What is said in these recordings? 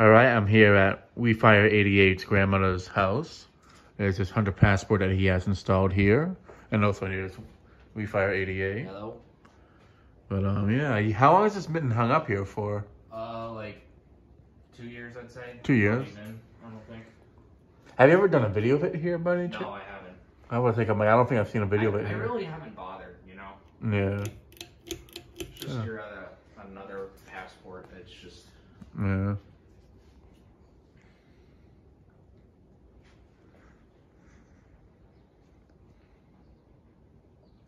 All right, I'm here at Wiifire88's grandmother's house. There's this Hunter passport that he has installed here. And also here's Wiifire88. Hello. But um, yeah, how long has this been hung up here for? Uh, like two years, I'd say. Two years? I don't think. Have you ever done a video of it here, buddy? No, I haven't. I was thinking, I'm like, I don't think I've seen a video I, of it I here. really haven't bothered. You know, Yeah, it's just Yeah. you're at a, another passport. It's just yeah.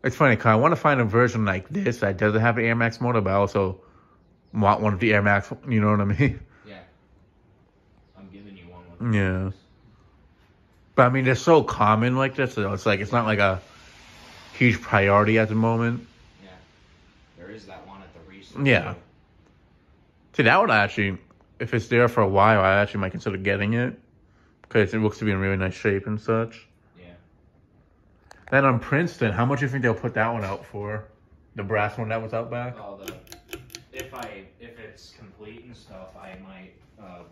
It's funny, cause I want to find a version like this that doesn't have an Air Max motor, but I also want one of the Air Max. You know what I mean? yeah. I'm giving you one. With Yeah. But I mean, they're so common like this. So it's like it's not like a huge priority at the moment. Yeah. There is that one at the recent. Yeah. See, that would actually, if it's there for a while, I actually might consider getting it because it looks to be in really nice shape and such. Then on Princeton, how much do you think they'll put that one out for? The brass one that was out back. Oh, the if I if it's complete and stuff, I might um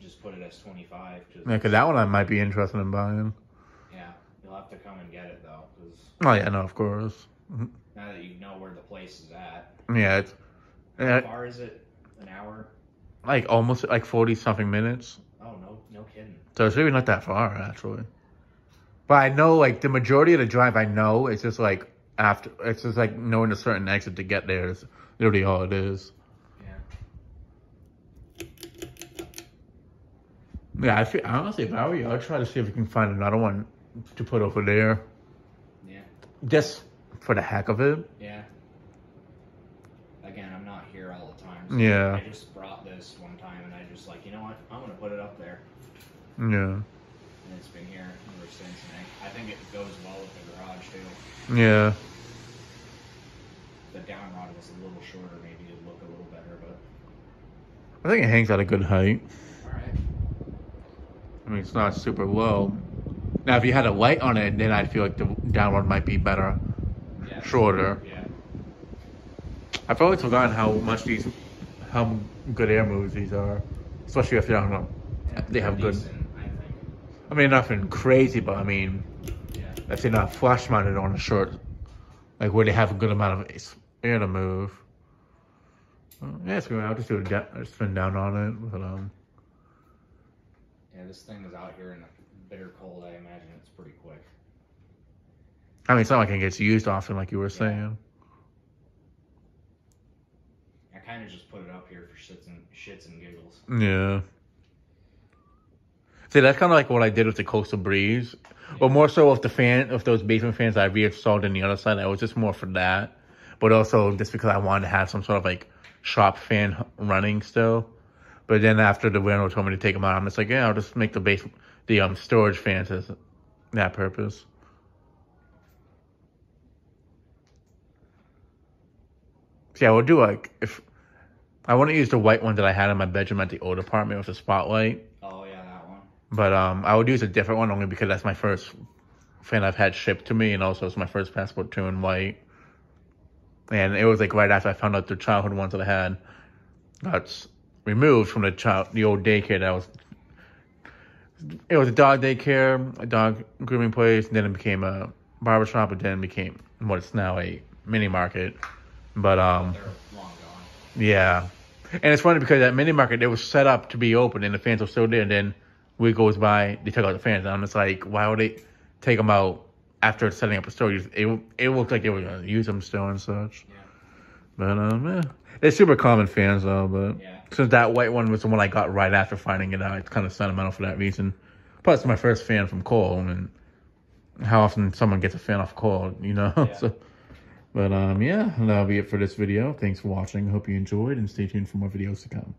just put it as twenty five. Just Yeah, because that one I might be interested in buying. yeah. You'll have to come and get it though, because Oh yeah, no, of course. Mhm. now that you know where the place is at. Yeah, it's How uh, far is it? An hour? like almost like forty something minutes. Oh no, no kidding. So it's really not that far, actually. But I know, like, the majority of the drive I know, it's just like after, it's just like knowing a certain exit to get there is literally all it is. Yeah. Yeah, I feel, honestly, if I were you, I'd try to see if we can find another one to put over there. Yeah. Just for the heck of it. Yeah. Again, I'm not here all the time. so Yeah. I just brought this one time and I just like, you know what? I'm gonna put it up there. Yeah. And it's been here ever since. And I, I think it goes well with the garage too. Yeah. The down rod was a little shorter, maybe it'd look a little better, but I think it hangs at a good height. alright. I mean, it's not super low. Now, if you had a light on it, then I feel like the down one might be better, Yeah. shorter. Yeah. I've always forgotten how much these, how good air moves these are. Especially if they don't know. yeah They have they're good- decent, I mean, nothing crazy, but I mean, Yeah. if they're not flash mounted on a short, like where they have a good amount of air to move. Uh, yeah, it's good. I'll just do a da- spin down on it. But, um, Yeah, this thing is out here in the bitter cold. I imagine it's pretty quick. I mean, it's not like it gets used often, like you were saying. I kind of just put it up here for shits and shits and giggles. Yeah. See, that's kind of like what I did with the Coastal Breeze. But more so with the fan, of those basement fans I reinstalled on the other side. I was just more for that. But also just because I wanted to have some sort of like shop fan running still. But then after the rental told me to take them out, I'm just like, yeah, I'll just make the base, the um storage fans as that purpose. See, I would do like if I want to use the white one that I had in my bedroom at the old apartment with the spotlight. Oh. But um, I would use a different one only because that's my first fan I've had shipped to me, and also it's my first passport too in white. And it was like right after I found out the childhood ones that I had got removed from the child, the old daycare that was. It was a dog daycare, a dog grooming place, and then it became a barber shop, and then it became what it's now a mini market. But um, long gone. yeah. And it's funny because that mini market, it was set up to be open and the fans were still there. And then week goes by, they took out the fans. And I'm just like, why would they take them out after setting up a store? It, it looked like they were to use them still and such. Yeah. But, um, yeah. They're super common fans though. But Yeah. since that white one was the one I got right after finding it out, it's kind of sentimental for that reason. Plus, it's my first fan from Cole. And how often someone gets a fan off Cole, you know? Yeah. so. But um, yeah, that'll be it for this video. Thanks for watching. Hope you enjoyed and stay tuned for more videos to come.